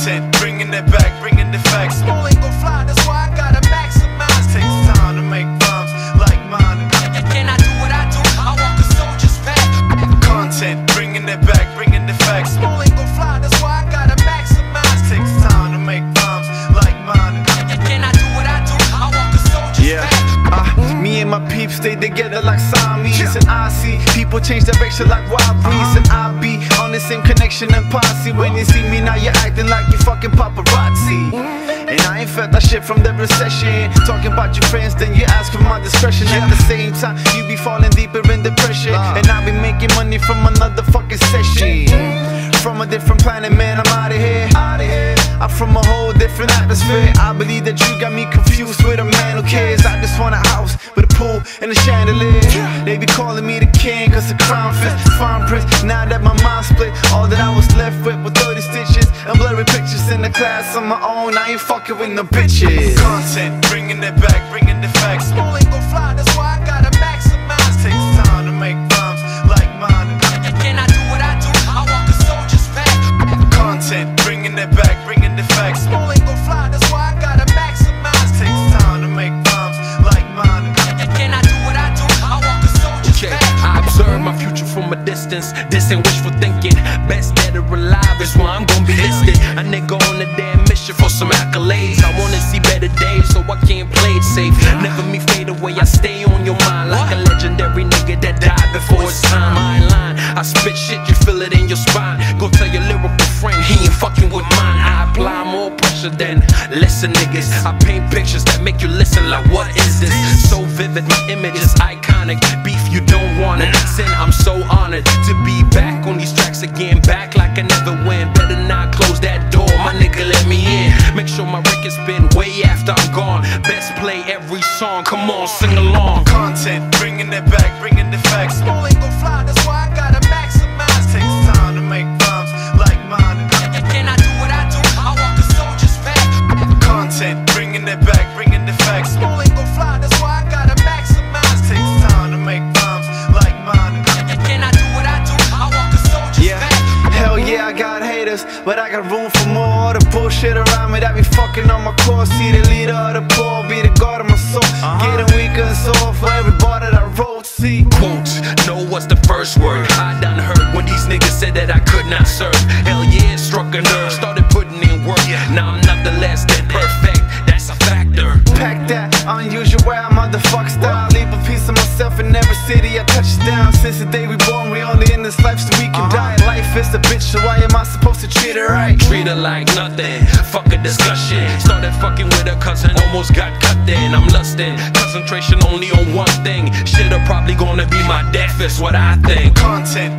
Content, bringing it back, bringing the facts. Small ain't gon' fly, stay together like Siamese. And I see people change direction like wild uh-huh. beasts And I be on the same connection and posse. When you see me now you're acting like you fucking paparazzi. Mm. And I ain't felt that shit from the recession. Talking about your friends then you ask for my discretion. At the same time you be falling deeper in depression. And I be making money from another fucking session. Mm-hmm. From a different planet man I'm outta here. outta here. I'm from a whole different atmosphere. I believe that you got me confused with a man who cares. I just want a house with a pool and a chandelier. They be calling me the king, cause the crown fits fine prince. Now that my mind split, all that I was left with were 30 stitches and blurry pictures in the class on my own. I ain't fucking with no bitches. Content, bringing it back, bringing the facts. Small ain't gon' fly, that's why distance. This ain't wishful thinking. Best dead or alive is why I'm gonna be listed. A nigga on a damn mission for some accolades. I wanna see better days, so I can't play it safe. Never me fade away, I stay on your mind like a legendary nigga that died before his time. I ain't lying. I spit shit, you feel it in your spine. Go tell your lyrical friend he ain't fucking with mine. I apply more pressure than listen, niggas. I paint pictures that make you listen like, what is this? So vivid, my image is iconic. Beef, you don't want it. Sin, I'm so honored to be back on these tracks again. Back like I never went. Better not close that door, my nigga, let me in. Make sure my records spin way after I'm gone. Best play every song, come on, sing along. Content, bringing it back, bringing the facts. Small ain't fly, the. Small ain't gon' fly, that's why I gotta maximize. Takes time to make rhymes like mine. Can I do what I do? I walk a soldier's Yeah, path. hell yeah, I got haters, but I got room for more. All the bullshit around me that be fucking on my core. See the leader of the poor, be the guard of my soul. Uh-huh. Getting weaker and sore for every bar that I wrote. See, quotes. Know what's the first word? I done heard when these niggas said that I could not serve. Hell yeah, struck a nerve. Started putting in work. Now I'm not the less than perfect. A pack that unusual motherfucker style. Leave a piece of myself in every city I touch down. Since the day we born, we only in this life so we can uh-huh. die. Life is a bitch, so why am I supposed to treat her right? Treat her like nothing. Fuck a discussion. Started fucking with her cousin, almost got cut then. I'm lusting. Concentration only on one thing. Shit are probably gonna be my death, is what I think. Content,